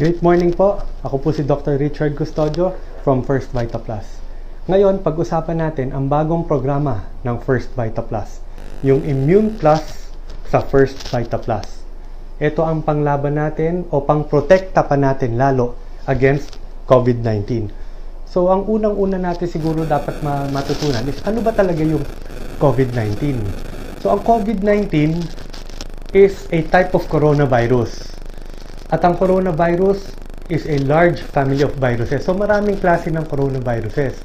Great morning po. Ako po si Dr. Richard Custodio from First Vita Plus. Ngayon, pag-usapan natin ang bagong programa ng First Vita Plus, yung Immune Plus sa First Vita Plus. Ito ang panglaban natin o pangprotekta pa natin lalo against COVID-19. So, ang unang-una natin siguro dapat matutunan is ano ba talaga yung COVID-19? So, ang COVID-19 is a type of coronavirus at ang coronavirus is a large family of viruses. So maraming klase ng coronaviruses.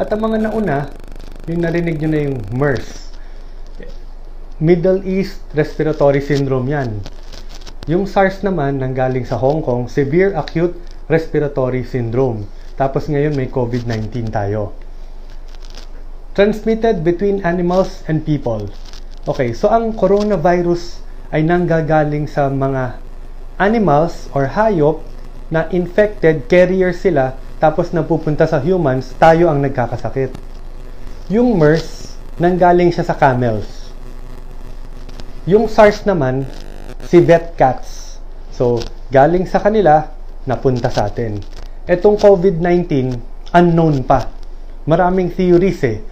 At ang mga nauna, yung narinig nyo na yung MERS. Middle East Respiratory Syndrome yan. Yung SARS naman, nanggaling sa Hong Kong, Severe Acute Respiratory Syndrome. Tapos ngayon may COVID-19 tayo. Transmitted between animals and people. Okay, so ang coronavirus ay nanggagaling sa mga animals or hayop na infected carrier sila tapos napupunta sa humans, tayo ang nagkakasakit. Yung MERS, nanggaling siya sa camels. Yung SARS naman, si vet cats. So, galing sa kanila, napunta sa atin. Etong COVID-19, unknown pa. Maraming theories eh,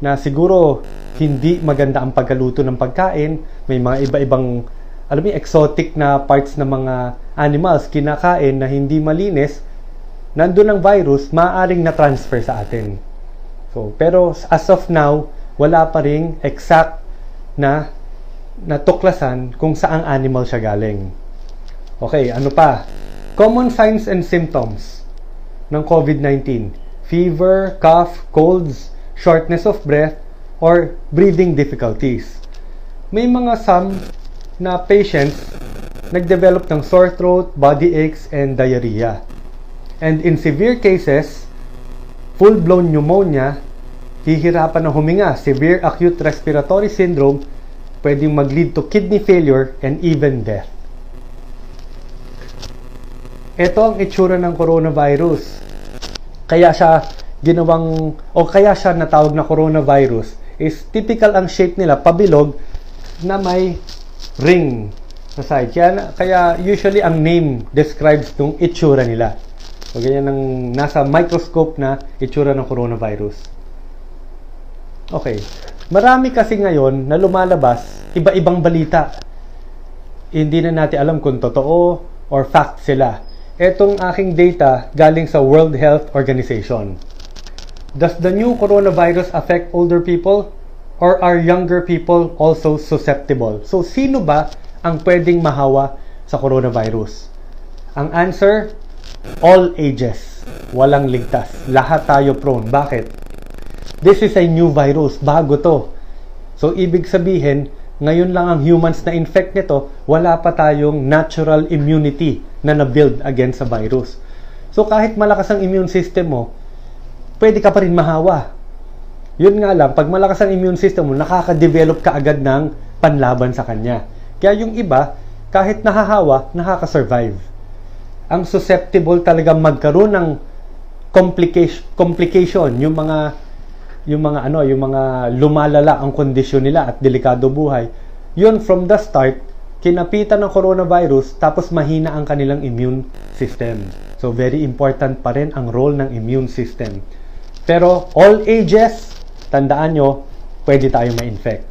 na siguro hindi maganda ang pagkaluto ng pagkain, may mga iba-ibang alam mo exotic na parts ng mga animals kinakain na hindi malinis, nandun ang virus, maaaring na-transfer sa atin. So, pero as of now, wala pa ring exact na natuklasan kung saang animal siya galing. Okay, ano pa? Common signs and symptoms ng COVID-19. Fever, cough, colds, shortness of breath, or breathing difficulties. May mga some na patients nagdevelop ng sore throat, body aches, and diarrhea. And in severe cases, full-blown pneumonia, hihirapan na huminga, severe acute respiratory syndrome, pwedeng mag-lead to kidney failure and even death. Ito ang itsura ng coronavirus. Kaya siya ginawang, o kaya siya natawag na coronavirus, is typical ang shape nila, pabilog, na may ring sa side. Kaya, kaya usually ang name describes yung itsura nila. So, ganyan ang nasa microscope na itsura ng coronavirus. Okay. Marami kasi ngayon na lumalabas, iba-ibang balita. Hindi na natin alam kung totoo or fact sila. Etong aking data galing sa World Health Organization. Does the new coronavirus affect older people? Or are younger people also susceptible? So, sino ba ang pwedeng mahawa sa coronavirus? Ang answer, all ages. Walang ligtas. Lahat tayo prone. Bakit? This is a new virus. Bago to. So, ibig sabihin, ngayon lang ang humans na infect nito, wala pa tayong natural immunity na na-build against sa virus. So, kahit malakas ang immune system mo, pwede ka pa rin mahawa. Yun nga lang, pag malakas ang immune system mo, nakaka-develop ka agad ng panlaban sa kanya. Kaya yung iba, kahit nahahawa, nakaka-survive. Ang susceptible talaga magkaroon ng complication, complication yung mga yung mga ano, yung mga lumalala ang kondisyon nila at delikado buhay. Yun from the start, kinapitan ng coronavirus tapos mahina ang kanilang immune system. So very important pa rin ang role ng immune system. Pero all ages, tandaan nyo, pwede tayo ma-infect.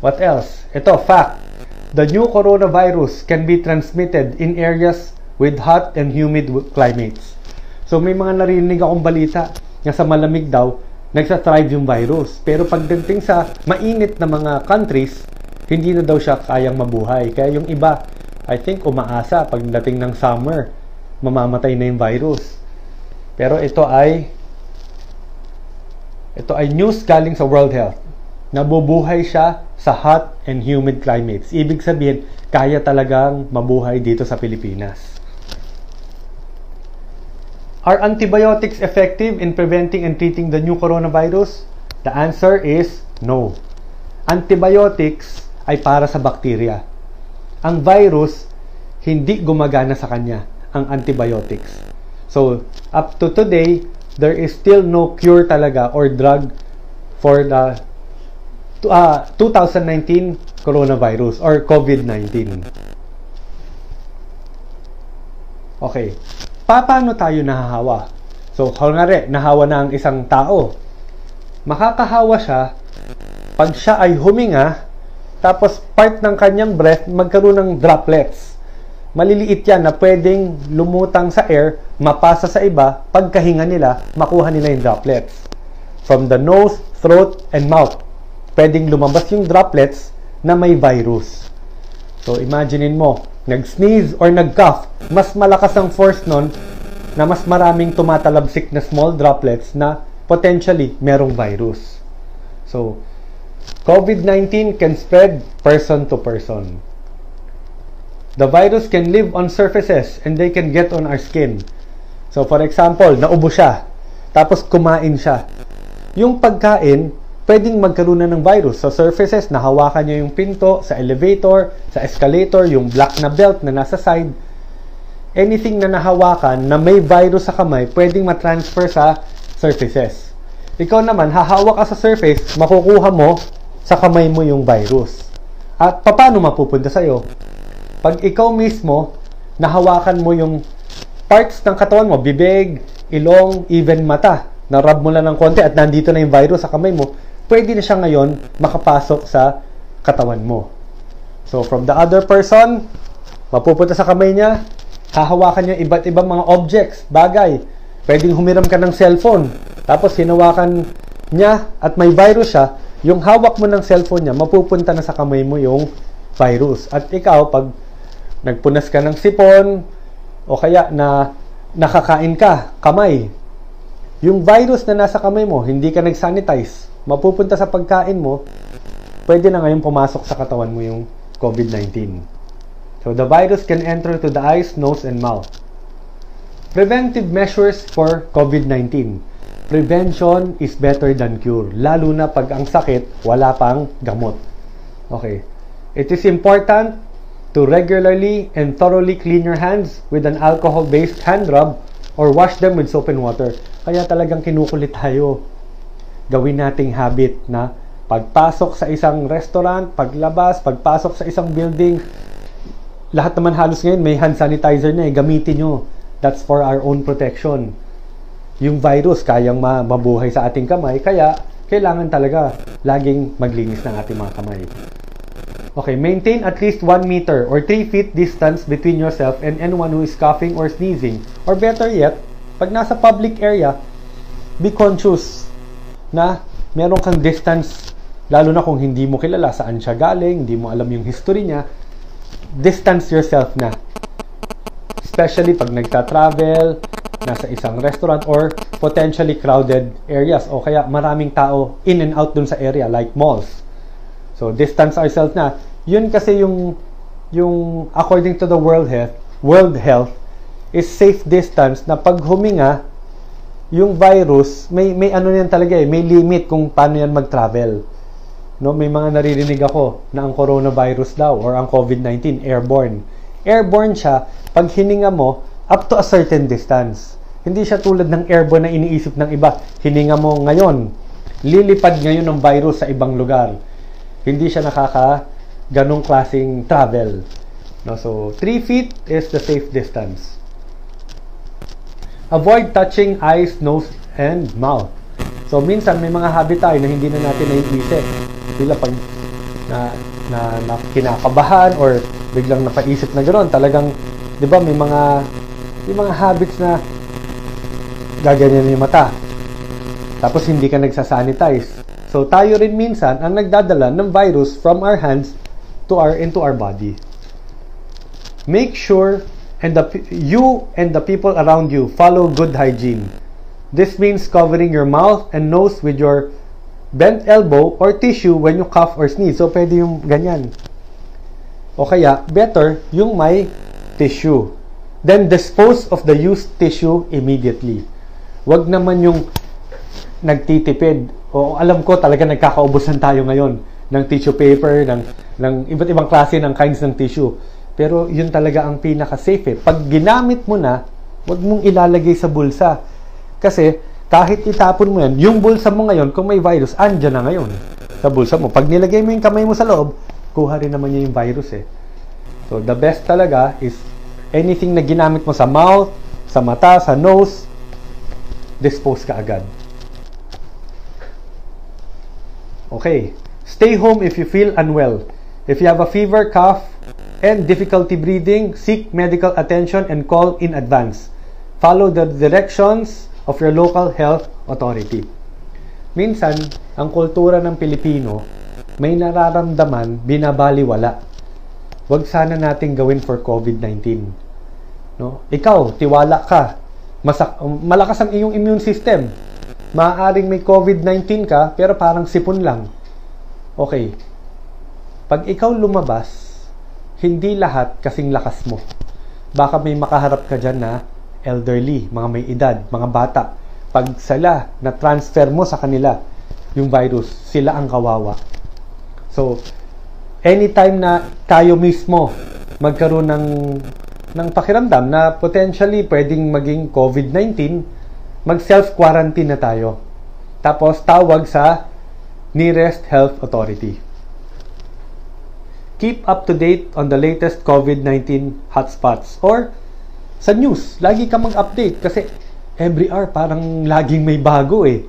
What else? Ito, fact. The new coronavirus can be transmitted in areas with hot and humid climates. So may mga narinig akong balita na sa malamig daw, nagsa-thrive yung virus. Pero pagdating sa mainit na mga countries, hindi na daw siya kayang mabuhay. Kaya yung iba, I think umaasa pagdating ng summer, mamamatay na yung virus. Pero ito ay ito ay news galing sa World Health. Nabubuhay siya sa hot and humid climates. Ibig sabihin, kaya talagang mabuhay dito sa Pilipinas. Are antibiotics effective in preventing and treating the new coronavirus? The answer is no. Antibiotics ay para sa bakterya. Ang virus, hindi gumagana sa kanya ang antibiotics. So, up to today, there is still no cure talaga or drug for the uh, 2019 coronavirus or COVID-19. Okay. Pa paano tayo nahahawa? So, kunwari, nahawa na ang isang tao. Makakahawa siya pag siya ay huminga, tapos part ng kanyang breath magkaroon ng droplets. Maliliit yan na pwedeng lumutang sa air, mapasa sa iba, pagkahinga nila, makuha nila yung droplets. From the nose, throat, and mouth. Pwedeng lumabas yung droplets na may virus. So, imaginein mo, nag-sneeze or nag-cough, mas malakas ang force nun na mas maraming tumatalabsik na small droplets na potentially merong virus. So, COVID-19 can spread person to person. The virus can live on surfaces and they can get on our skin. So, for example, naubo siya, tapos kumain siya. Yung pagkain, pwedeng magkaroon na ng virus sa surfaces, nahawakan niya yung pinto, sa elevator, sa escalator, yung black na belt na nasa side. Anything na nahawakan na may virus sa kamay, pwedeng matransfer sa surfaces. Ikaw naman, hahawak ka sa surface, makukuha mo sa kamay mo yung virus. At paano mapupunta sa'yo? Pag ikaw mismo, nahawakan mo yung parts ng katawan mo, bibig, ilong, even mata, na-rub mo lang ng konti at nandito na yung virus sa kamay mo, pwede na siya ngayon makapasok sa katawan mo. So, from the other person, mapupunta sa kamay niya, hahawakan niya iba't ibang mga objects, bagay. Pwedeng humiram ka ng cellphone, tapos hinawakan niya at may virus siya, yung hawak mo ng cellphone niya, mapupunta na sa kamay mo yung virus. At ikaw, pag nagpunas ka ng sipon, o kaya na nakakain ka, kamay, yung virus na nasa kamay mo, hindi ka nag-sanitize, mapupunta sa pagkain mo, pwede na ngayon pumasok sa katawan mo yung COVID-19. So the virus can enter to the eyes, nose, and mouth. Preventive measures for COVID-19. Prevention is better than cure. Lalo na pag ang sakit, wala pang gamot. Okay. It is important to regularly and thoroughly clean your hands with an alcohol-based hand rub or wash them with soap and water. Kaya talagang kinukulit tayo gawin nating habit na pagpasok sa isang restaurant, paglabas, pagpasok sa isang building, lahat naman halos ngayon may hand sanitizer na eh, gamitin nyo. That's for our own protection. Yung virus kayang mabuhay sa ating kamay, kaya kailangan talaga laging maglinis ng ating mga kamay. Okay, maintain at least 1 meter or 3 feet distance between yourself and anyone who is coughing or sneezing. Or better yet, pag nasa public area, be conscious na meron kang distance, lalo na kung hindi mo kilala saan siya galing, hindi mo alam yung history niya, distance yourself na. Especially pag nagta-travel, nasa isang restaurant or potentially crowded areas o kaya maraming tao in and out dun sa area like malls. So distance ourselves na. Yun kasi yung yung according to the World Health, World Health is safe distance na pag huminga yung virus, may may ano yan talaga eh, may limit kung paano yan mag-travel. No, may mga naririnig ako na ang coronavirus daw or ang COVID-19 airborne. Airborne siya pag hininga mo up to a certain distance. Hindi siya tulad ng airborne na iniisip ng iba. Hininga mo ngayon, lilipad ngayon ng virus sa ibang lugar. Hindi siya nakaka ganong klaseng travel. No, so 3 feet is the safe distance. Avoid touching eyes, nose, and mouth. So, minsan may mga habit tayo na hindi na natin naiisip. Bila pag na, na, na kinakabahan or biglang napaisip na gano'n, talagang, di ba, may mga, may mga habits na gaganyan yung mata. Tapos hindi ka nagsasanitize. So, tayo rin minsan ang nagdadala ng virus from our hands to our into our body. Make sure and the, you and the people around you follow good hygiene. This means covering your mouth and nose with your bent elbow or tissue when you cough or sneeze. So, pwede yung ganyan. O kaya, better, yung may tissue. Then, dispose of the used tissue immediately. Wag naman yung nagtitipid. O alam ko talaga nagkakaubusan tayo ngayon ng tissue paper, ng, ng iba't ibang klase ng kinds ng tissue. Pero yun talaga ang pinaka-safe eh. Pag ginamit mo na, wag mong ilalagay sa bulsa. Kasi kahit itapon mo yan, yung bulsa mo ngayon, kung may virus, andyan na ngayon sa bulsa mo. Pag nilagay mo yung kamay mo sa loob, kuha rin naman niya yung virus eh. So the best talaga is anything na ginamit mo sa mouth, sa mata, sa nose, dispose ka agad. Okay. Stay home if you feel unwell. If you have a fever, cough, and difficulty breathing, seek medical attention and call in advance. Follow the directions of your local health authority. Minsan, ang kultura ng Pilipino, may nararamdaman, binabaliwala. Huwag sana nating gawin for COVID-19. No? Ikaw, tiwala ka. Masak- malakas ang iyong immune system. Maaaring may COVID-19 ka, pero parang sipon lang. Okay. Pag ikaw lumabas, hindi lahat kasing lakas mo. Baka may makaharap ka dyan na elderly, mga may edad, mga bata. Pag sila na-transfer mo sa kanila yung virus, sila ang kawawa. So, anytime na tayo mismo magkaroon ng ng pakiramdam na potentially pwedeng maging COVID-19, mag self-quarantine na tayo. Tapos tawag sa nearest health authority. Keep up to date on the latest COVID-19 hotspots or sa news. Lagi ka mag-update kasi every hour parang laging may bago eh.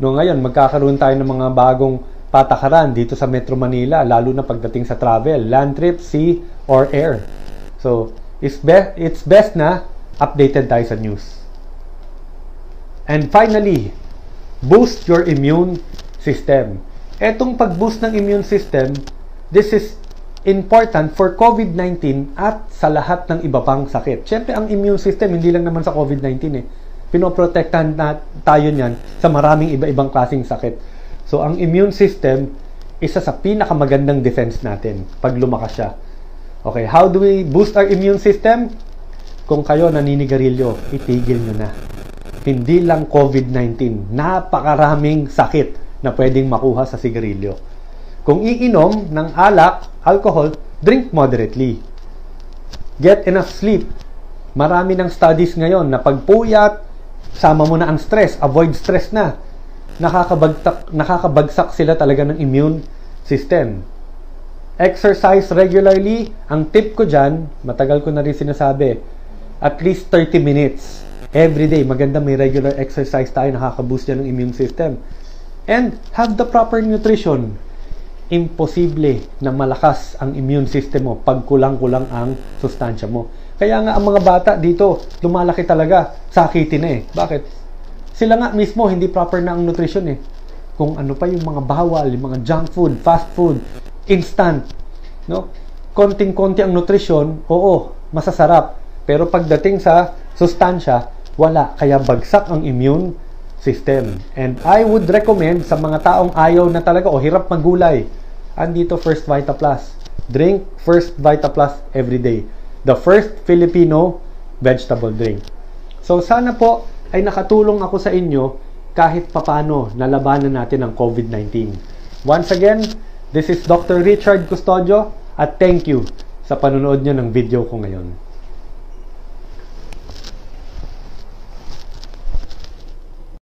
No, ngayon, magkakaroon tayo ng mga bagong patakaran dito sa Metro Manila, lalo na pagdating sa travel, land trip, sea, or air. So, it's, be- it's best na updated tayo sa news. And finally, boost your immune system. Etong pag-boost ng immune system, this is important for COVID-19 at sa lahat ng iba pang sakit. Siyempre, ang immune system, hindi lang naman sa COVID-19 eh. Pinoprotektahan na tayo niyan sa maraming iba-ibang klaseng sakit. So, ang immune system, isa sa pinakamagandang defense natin pag lumakas siya. Okay, how do we boost our immune system? Kung kayo naninigarilyo, itigil nyo na. Hindi lang COVID-19, napakaraming sakit na pwedeng makuha sa sigarilyo. Kung iinom ng alak, alcohol, drink moderately. Get enough sleep. Marami ng studies ngayon na pagpuyat, sama mo na ang stress, avoid stress na. Nakakabagsak, nakakabagsak sila talaga ng immune system. Exercise regularly, ang tip ko dyan, matagal ko na rin sinasabi, at least 30 minutes every day. Maganda may regular exercise tayo, nakaka-boost yan ng immune system. And have the proper nutrition imposible na malakas ang immune system mo pag kulang-kulang ang sustansya mo. Kaya nga ang mga bata dito, lumalaki talaga, sakitin na eh. Bakit? Sila nga mismo, hindi proper na ang nutrition eh. Kung ano pa yung mga bawal, yung mga junk food, fast food, instant, no? Konting-konti ang nutrition, oo, masasarap. Pero pagdating sa sustansya, wala. Kaya bagsak ang immune system. And I would recommend sa mga taong ayaw na talaga o hirap maggulay, andito First Vita Plus. Drink First Vita Plus every day. The first Filipino vegetable drink. So sana po ay nakatulong ako sa inyo kahit papano nalabanan natin ang COVID-19. Once again, this is Dr. Richard Custodio at thank you sa panonood nyo ng video ko ngayon.